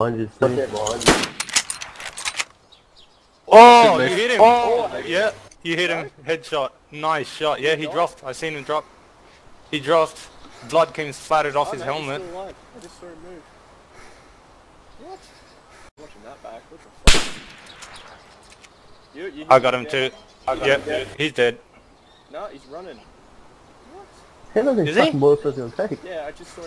Behind you, Steve. Oh, you hit him. Oh, yeah, you hit him. Headshot. Nice shot. Yeah, he dropped. I seen him drop. He dropped. Blood came splattered off Oh, his no, helmet. I just saw him move. What? I'm Watching that back. What the fuck? You, you I got him dead. too. I got Yep, him he's dead. No, he's running. What? Hit those Is he? fucking bullets was gonna take. Yeah, I just saw